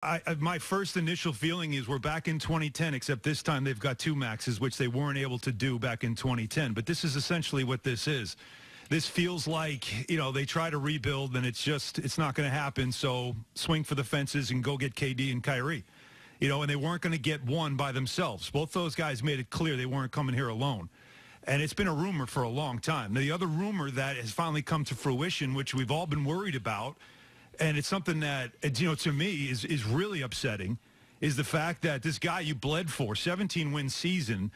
I, my first initial feeling is we're back in 2010, except this time they've got two maxes, which they weren't able to do back in 2010. But this is essentially what this is. This feels like, you know, they try to rebuild and it's just, it's not going to happen. So swing for the fences and go get KD and Kyrie. You know, and they weren't going to get one by themselves. Both those guys made it clear they weren't coming here alone. And it's been a rumor for a long time. Now, The other rumor that has finally come to fruition, which we've all been worried about, and it's something that you know to me is is really upsetting is the fact that this guy you bled for 17 win season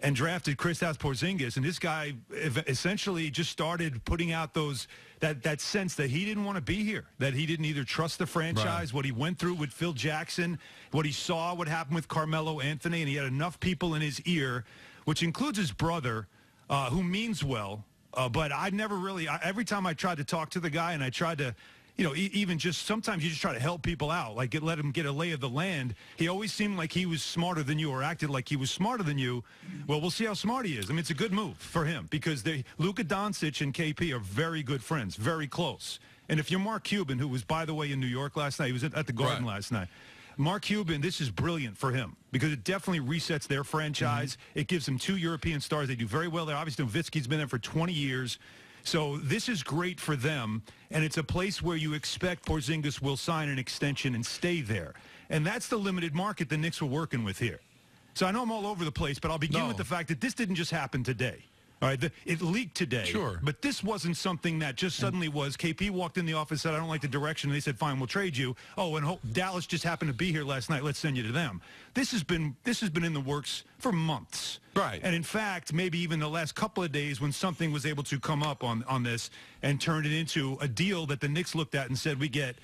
and drafted Kristaps Porzingis and this guy essentially just started putting out those that that sense that he didn't want to be here that he didn't either trust the franchise right. what he went through with Phil Jackson what he saw what happened with Carmelo Anthony and he had enough people in his ear which includes his brother uh, who means well uh, but I never really I, every time I tried to talk to the guy and I tried to you know, even just sometimes you just try to help people out, like get, let him get a lay of the land. He always seemed like he was smarter than you or acted like he was smarter than you. Well, we'll see how smart he is. I mean, it's a good move for him because they, Luka Doncic and KP are very good friends, very close. And if you're Mark Cuban, who was, by the way, in New York last night, he was at, at the Garden right. last night. Mark Cuban, this is brilliant for him because it definitely resets their franchise. Mm-hmm. It gives them two European stars. They do very well there. Obviously, Nowitzki's been there for 20 years. So this is great for them, and it's a place where you expect Porzingis will sign an extension and stay there. And that's the limited market the Knicks were working with here. So I know I'm all over the place, but I'll begin no. with the fact that this didn't just happen today. All right, the, it leaked today. Sure. But this wasn't something that just mm. suddenly was. KP walked in the office, said, I don't like the direction. And they said, fine, we'll trade you. Oh, and ho- Dallas just happened to be here last night. Let's send you to them. This has been this has been in the works for months. Right. And in fact, maybe even the last couple of days when something was able to come up on, on this and turned it into a deal that the Knicks looked at and said, we get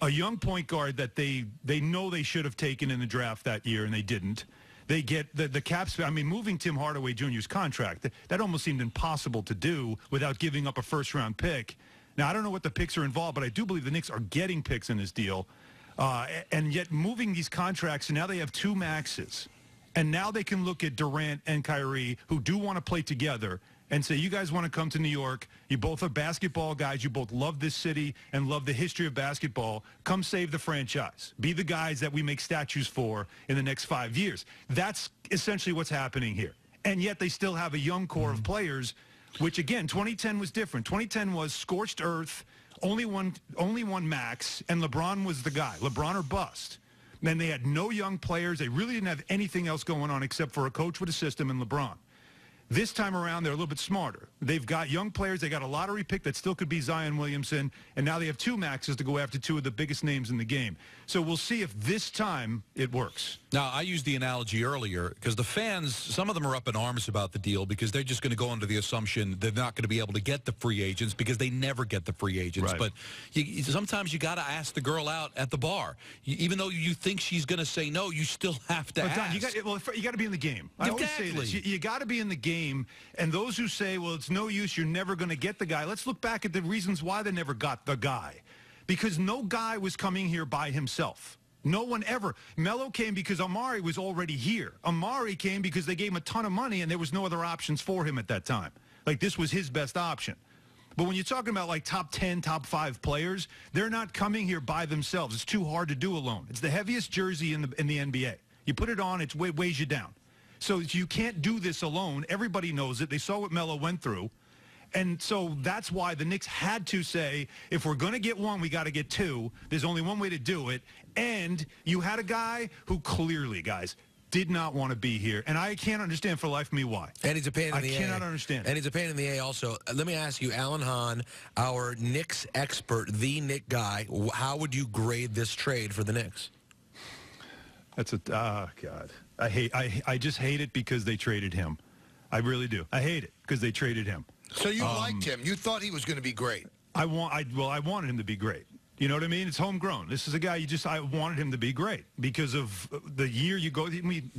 a young point guard that they, they know they should have taken in the draft that year and they didn't they get the, the caps. I mean, moving Tim Hardaway Jr.'s contract, that almost seemed impossible to do without giving up a first-round pick. Now, I don't know what the picks are involved, but I do believe the Knicks are getting picks in this deal. Uh, and yet moving these contracts, and now they have two maxes. And now they can look at Durant and Kyrie, who do want to play together, and say, you guys want to come to New York. You both are basketball guys. You both love this city and love the history of basketball. Come save the franchise. Be the guys that we make statues for in the next five years. That's essentially what's happening here. And yet they still have a young core mm-hmm. of players, which again, 2010 was different. 2010 was scorched earth, only one, only one max, and LeBron was the guy. LeBron or bust. Then they had no young players. They really didn't have anything else going on except for a coach with a system and LeBron. This time around, they're a little bit smarter. They've got young players. They got a lottery pick that still could be Zion Williamson, and now they have two maxes to go after two of the biggest names in the game. So we'll see if this time it works. Now, I used the analogy earlier because the fans, some of them are up in arms about the deal because they're just going to go under the assumption they're not going to be able to get the free agents because they never get the free agents. Right. But you, sometimes you got to ask the girl out at the bar. You, even though you think she's going to say no, you still have to well, ask. Don, you got well, to be in the game. I always say this. You, you got to be in the game. And those who say, well, it's no use, you're never going to get the guy, let's look back at the reasons why they never got the guy. Because no guy was coming here by himself. No one ever. Melo came because Amar'e was already here. Amar'e came because they gave him a ton of money and there was no other options for him at that time. Like this was his best option. But when you're talking about like top 10, top 5 players, they're not coming here by themselves. It's too hard to do alone. It's the heaviest jersey in the in the NBA. You put it on, it weighs you down. So you can't do this alone. Everybody knows it. They saw what Melo went through. And so that's why the Knicks had to say, if we're going to get one, we got to get two. There's only one way to do it. And you had a guy who clearly, guys, did not want to be here. And I can't understand for life me why. And he's a pain in the A. I cannot understand. And he's a pain in the A also. Let me ask you, Alan Hahn, our Knicks expert, the Knick guy, how would you grade this trade for the Knicks? That's a, oh, God. I hate, I, I just hate it because they traded him. I really do. I hate it because they traded him. So you um, liked him. You thought he was going to be great. I want. I well, I wanted him to be great. You know what I mean? It's homegrown. This is a guy you just. I wanted him to be great because of the year you go. I mean,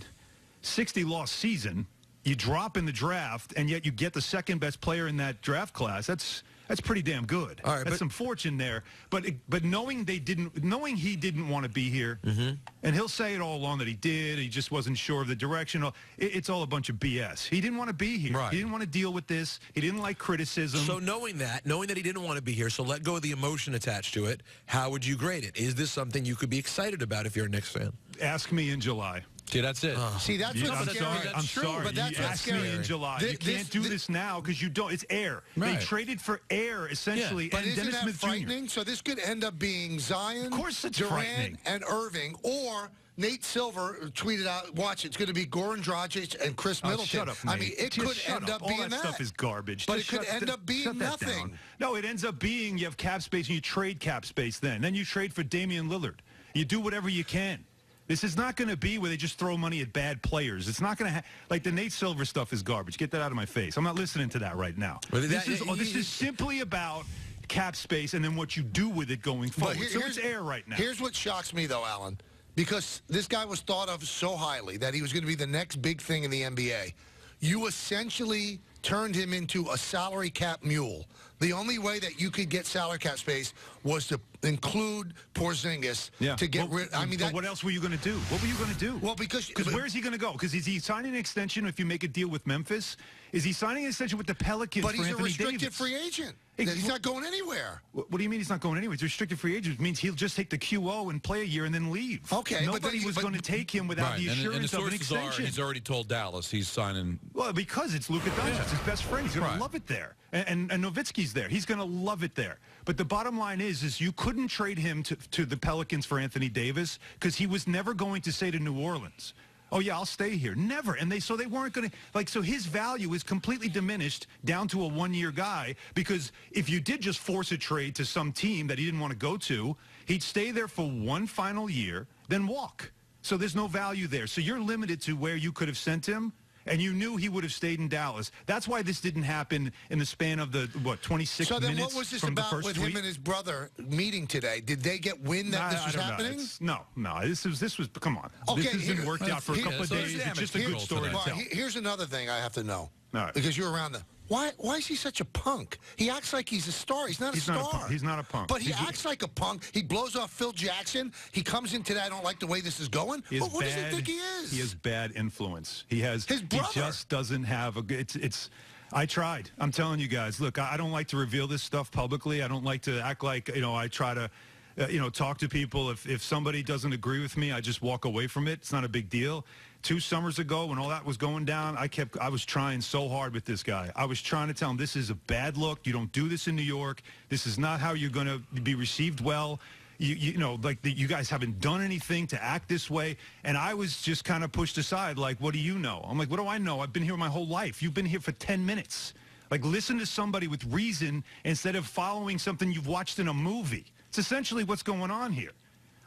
sixty loss season. You drop in the draft, and yet you get the second best player in that draft class. That's That's pretty damn good. All right, That's but- some fortune there. But but knowing they didn't, knowing he didn't want to be here, Mm-hmm. and he'll say it all along that he did. He just wasn't sure of the direction. It, it's all a bunch of BS. He didn't want to be here. Right. He didn't want to deal with this. He didn't like criticism. So knowing that, knowing that he didn't want to be here, so let go of the emotion attached to it, how would you grade it? Is this something you could be excited about if you're a Knicks fan? Ask me in July. See, that's it. See, that's You- what's I'm scary. sorry. That's I'm true, sorry. but that's you what's asked me scary. in July. Thi- you this- can't do thi- this now because you don't. It's air. Right. They traded for air essentially, But and isn't Dennis that Smith Jr. frightening? So this could end up being Zion, Of course it's Durant, and Irving, or Nate Silver tweeted out, "Watch, it's going to be Goran Dragic and Khris Oh, Middleton." shut up, I mean, it Just could end up, All being that, that. stuff is garbage. But Just it could shut end the- up being shut down. nothing. No, it ends up being you have cap space and you trade cap space. Then, then you trade for Damian Lillard. You do whatever you can. This is not going to be where they just throw money at bad players. It's not going to ha- like the Nate Silver stuff is garbage. Get that out of my face. I'm not listening to that right now. But this is oh, this is simply about cap space and then what you do with it going forward. here- so it's air right now. Here's what shocks me, though, Alan, because this guy was thought of so highly that he was going to be the next big thing in the NBA. You essentially turned him into a salary cap mule. The only way that you could get salary cap space was to include Porzingis to get Well, rid. I mean, but that, what else were you going to do? What were you going to do? Well, because- because where is he going to go? Because is he signing an extension if you make a deal with Memphis? Is he signing an extension with the Pelicans but for he's a restricted Davis? free agent. Hey, He's not going anywhere. What, what do you mean he's not going anywhere? He's a restricted free agent. It means he'll just take the QO and play a year and then leave. Okay, but Nobody then- was going to take him without right. the assurance and the of an sources are extension. he's already told Dallas he's signing. Well, because it's Luka Doncic, his best friend. He's going Right. to love it there, and, and and Nowitzki's there. He's going to love it there. But the bottom line is, is you couldn't trade him to to the Pelicans for Anthony Davis because he was never going to say to New Orleans. Oh yeah, I'll stay here. Never. And they so they weren't going to like so his value is completely diminished down to a one-year guy because if you did just force a trade to some team that he didn't want to go to, he'd stay there for one final year, then walk. So there's no value there. So you're limited to where you could have sent him and you knew he would have stayed in Dallas. That's why this didn't happen in the span of the what 26 So then, what was this about with tweet. him and his brother meeting today? Did they get wind that Nah, this I was happening? No, no. This was this was. Come on. Okay, this has been worked out for a couple of so days. It's just a good story to tell. Here's another thing I have to know. Because you're around the. Why, why is he such a punk? He acts like he's a star. He's not He's a not star. He's not a punk. But he He's- acts like a punk. He blows off Phil Jackson. He comes in today. I don't like the way this is going. Has Well, what does he think he is? He has bad influence. He has. His brother. He just doesn't have a good. It's. it's I tried. I'm telling you guys. Look, I, I don't like to reveal this stuff publicly. I don't like to act like you know. I try to. Uh, you know, talk to people. If if somebody doesn't agree with me, I just walk away from it. It's not a big deal. Two summers ago, when all that was going down, I kept. I was trying so hard with this guy. I was trying to tell him this is a bad look. You don't do this in New York. This is not how you're going to be received well you, you know, like the, you guys haven't done anything to act this way. And I was just kind of pushed aside, like, what do you know? I'm like, what do I know? I've been here my whole life. You've been here for 10 minutes. Like, listen to somebody with reason instead of following something you've watched in a movie. It's essentially what's going on here.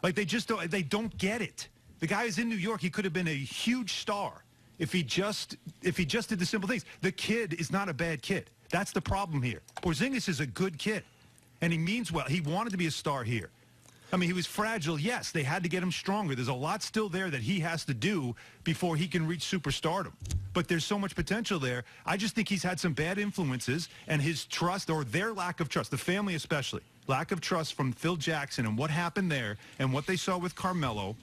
Like, they just don't, they don't get it. The guy is in New York. He could have been a huge star if he just, if he just did the simple things. The kid is not a bad kid. That's the problem here. Porzingis is a good kid, and he means well. He wanted to be a star here. I mean, he was fragile. Yes, they had to get him stronger. There's a lot still there that he has to do before he can reach superstardom. But there's so much potential there. I just think he's had some bad influences, and his trust, or their lack of trust, the family especially, lack of trust from Phil Jackson and what happened there and what they saw with Carmelo,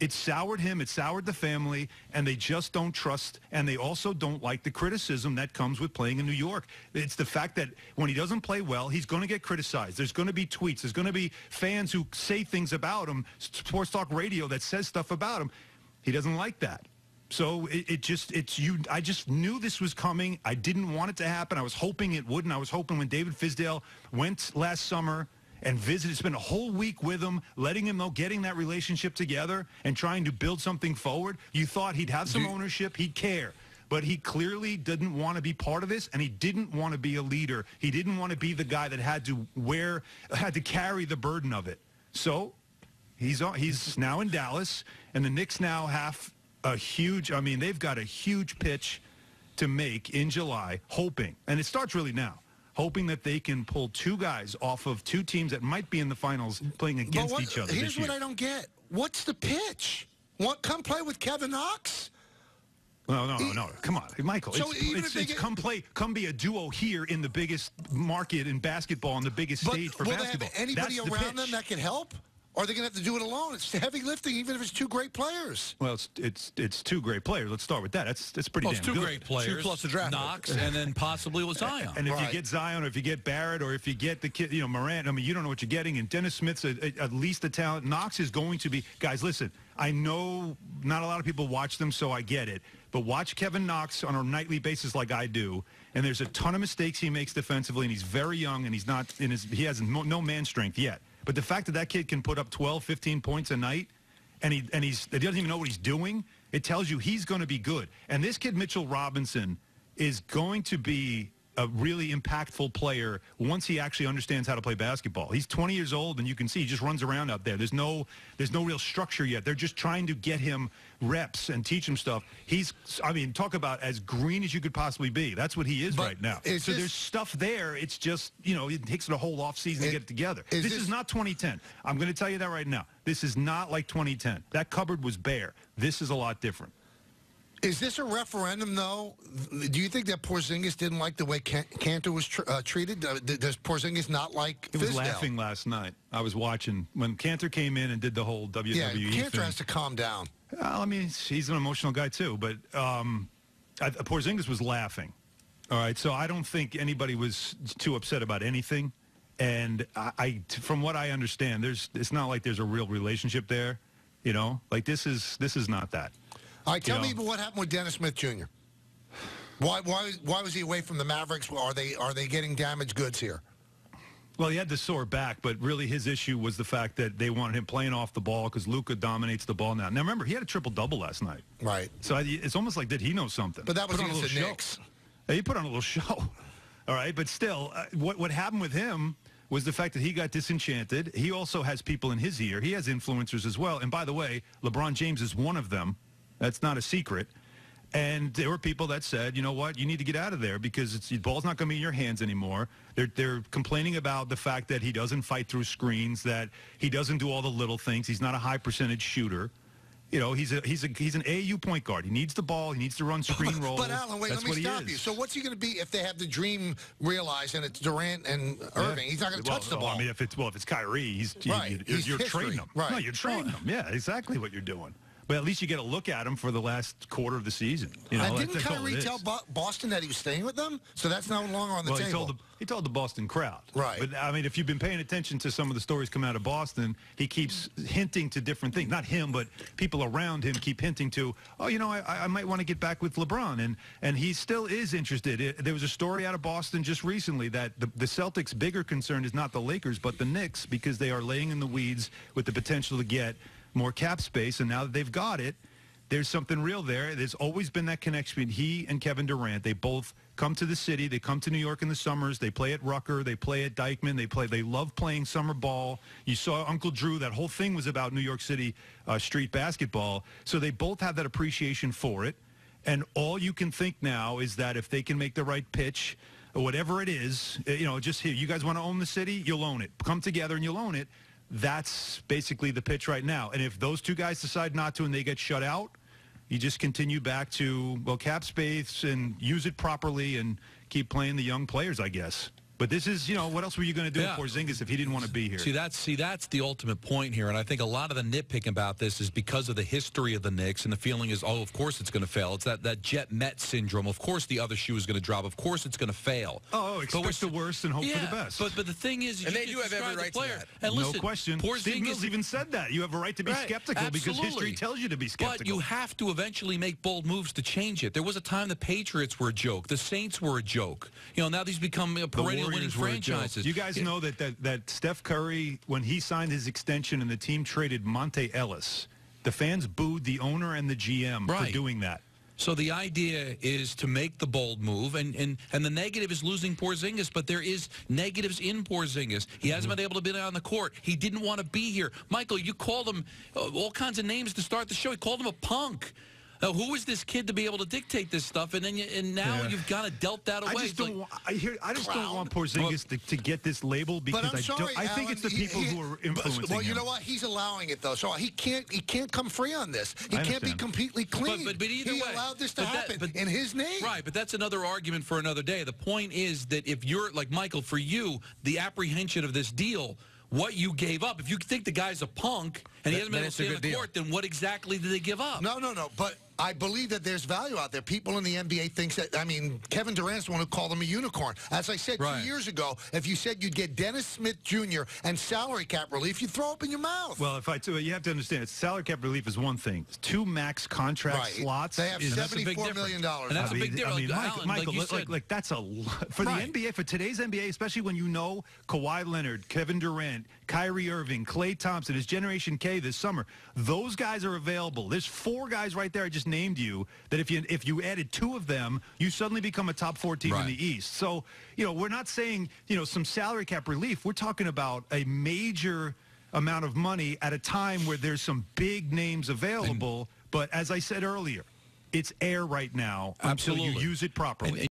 it soured him, it soured the family, and they just don't trust, and they also don't like the criticism that comes with playing in New York. It's the fact that when he doesn't play well, he's going to get criticized. There's going to be tweets. There's going to be fans who say things about him, sports talk radio that says stuff about him. He doesn't like that. So it, it just, it's you, I just knew this was coming. I didn't want it to happen. I was hoping it wouldn't. I was hoping when David Fizdale went last summer and visited, spent a whole week with him, letting him know, getting that relationship together and trying to build something forward. You thought he'd have some ownership, he'd care. But he clearly didn't want to be part of this, and he didn't want to be a leader. He didn't want to be the guy that had to wear, had to carry the burden of it. So he's on, he's now in Dallas, and the Knicks now have a huge. I mean, they've got a huge pitch to make in July, hoping, and it starts really now, hoping that they can pull two guys off of two teams that might be in the finals playing against what- each other Here's what I don't get. What's the pitch? What? Come play with Kevin Knox? No, no, no, no. Come on, Michael. So it's, it's, it's get- come play, come be a duo here in the biggest market in basketball, on the biggest But stage for will basketball. they have anybody That's the around them that can help? Or are they going to have to do it alone? It's heavy lifting, even if it's two great players. Well, it's it's it's two great players. Let's start with that. That's that's pretty Well, it's damn two good. great players. plus the draft Knox, and then possibly with Zion. And if Right. you get Zion, or if you get Barrett, or if you get the kid, you know, Morant, I mean, you don't know what you're getting. And Dennis Smith's a, a, at least a talent. Knox is going to be. Guys, listen, I know not a lot of people watch them, so I get it. But watch Kevin Knox on a nightly basis like I do, and there's a ton of mistakes he makes defensively, and he's very young, and he's not in his. He has no, no man strength yet. But the fact that that kid can put up 12, 15 points a night, and he and he's he doesn't even know what he's doing, it tells you he's going to be good. And this kid Mitchell Robinson is going to be a really impactful player once he actually understands how to play basketball. He's 20 years old and you can see he just runs around out there. There's no there's no real structure yet. They're just trying to get him reps and teach him stuff. He's I mean talk about as green as you could possibly be. That's what he is But right now. is So this- there's stuff there. It's just, you know, it takes it a whole off season to get it together. is this this- is not 2010. I'm going to tell you that right now. This is not like 2010. That cupboard was bare. This is a lot different. Is this a referendum, though? Do you think that Porzingis didn't like the way Can- Kanter was tr- uh, treated? Uh, does Porzingis not like He was Fizdale? laughing last night. I was watching when Kanter came in and did the whole WWE Yeah, Kanter thing. has to calm down. I mean, he's- an emotional guy too, but um, I, Porzingis was laughing. All right, so I don't think anybody was too upset about anything, and I, I from what I understand, there's it's not like there's a real relationship there. You know, like this is this is not that. All right, tell You me know. what happened with Dennis Smith Jr. Why, why, why was he away from the Mavericks? Are they, are they getting damaged goods here? Well, he had the sore back, but really his issue was the fact that they wanted him playing off the ball because Luka dominates the ball now. Now remember, he had a triple double last night, Right. so I, it's almost like did he know something? But that was on a little the show. Knicks. Yeah, He put on a little show. All right, but still, uh, what what happened with him was the fact that he got disenchanted. He also has people in his ear. He has influencers as well. And by the way, LeBron James is one of them. That's not a secret. And there were people that said, you know what, you need to get out of there because it's, the ball's not going to be in your hands anymore. They're, they're complaining about the fact that he doesn't fight through screens, that he doesn't do all the little things. He's not a high percentage shooter. You know, he's a he's a he's an AU point guard. He needs the ball. He needs to run screen rolls. But Alan, wait, That's let me stop you. So what's he going to be if they have the dream realized and it's Durant and Irving? He's not going to Well, touch the well, ball. I mean, if it's well, if it's Kyrie, he's Right. You, history. trading him. Right. No, you're trading him. Yeah, exactly what you're doing. But at least you get a look at him for the last quarter of the season. You uh, know, and didn't that's it Kyrie tell Bo- Boston that he was staying with them? So that's no longer on the well, he table. told the he told the Boston crowd. Right. But I mean, if you've been paying attention to some of the stories coming out of Boston, he keeps hinting to different things. Not him, but people around him keep hinting to, oh, you know, I, I might want to get back with LeBron, and and he still is interested. It, there was a story out of Boston just recently that the, the Celtics' bigger concern is not the Lakers, but the Knicks because they are laying in the weeds with the potential to get more cap space, and now that they've got it there's something real there. There's always been that connection between he and Kevin Durant. They both come to the city. They come to New York in the summers. They play at Rucker. They play at Dyckman. They play. They love playing summer ball. You saw Uncle Drew. That whole thing was about New York City uh, street basketball. So they both have that appreciation for it. And all you can think now is that if they can make the right pitch, whatever it is, uh, you know, just here, you guys want to own the city, you'll own it. Come together and you'll own it. That's basically the pitch right now. And if those two guys decide not to and they get shut out, you just continue back to well cap space and use it properly and keep playing the young players, I guess. But this is, you know, what else were you going to do Yeah. for Porzingis if he didn't want to be here? See, that's see, that's the ultimate point here, and I think a lot of the nitpicking about this is because of the history of the Knicks, and the feeling is, oh, of course it's going to fail. It's that that Jet Met syndrome. Of course the other shoe is going to drop. Of course it's going to fail. Oh, oh But expect we're the worst and hope yeah, for the best. But but the thing is, And you they do have every described the right to that. And no listen, question. Steve Porzingis Mills even said that. You have a right to be Right, skeptical because history tells you to be skeptical. But you have to eventually make bold moves to change it. There was a time the Patriots were a joke. The Saints were a joke. You know, now these become The perennial winning Warriors were a franchises. You guys Yeah. know that, that that Steph Curry, when he signed his extension and the team traded Monta Ellis, the fans booed the owner and the GM Right. for doing that. So the idea is to make the bold move, and, and, and the negative is losing Porzingis, but there is negatives in Porzingis. He hasn't been able to be on the court. He didn't want to be here. Michael, you called him uh, all kinds of names to start the show. He called him a punk. Now, who is this kid to be able to dictate this stuff? And then you, and now Yeah. you've got to dealt that away. I just It's don't. like- want, I hear. I just don't want Porzingis to, to get this label because I'm I sorry, don't. I think it's the Alan, he- people he- who are but- influencing Well, you him. know what? He's allowing it though, so he can't. He can't come free on this. He I can't be completely clean. But, but, but either he way, allowed this to but that- happen but- in his name. Right, but that's another argument for another day. The point is that if you're like Michael, for you, the apprehension of this deal, what you gave up. If you think the guy's a punk and he hasn't been able to a stay on good the deal. court, then what exactly did they give up? No, no, no. But I believe that there's value out there. People in the NBA thinks that. I mean, Kevin Durant's the one who called him a unicorn. As I said Right. two years ago, if you said you'd get Dennis Smith Jr. and salary cap relief, you'd throw up in your mouth. Well, if I tell you, you have to understand, salary cap relief is one thing. Two max contract Right. slots. They have is, That's a big seventy-four difference. dollars. And that's I a mean, big deal. I mean, Like, Mike- Alan, Michael, like you like, like, said. like, that's a lot for Right. the NBA for today's NBA, especially when you know Kawhi Leonard, Kevin Durant, Kyrie Irving, Klay Thompson, his Generation K this summer. Those guys are available. There's four guys right there I just named you that if you if you added two of them, you suddenly become a top four team in the East. So you know we're not saying you know some salary cap relief. We're talking about a major amount of money at a time where there's some big names available. but as I said earlier, it's air right now until you use it properly. And-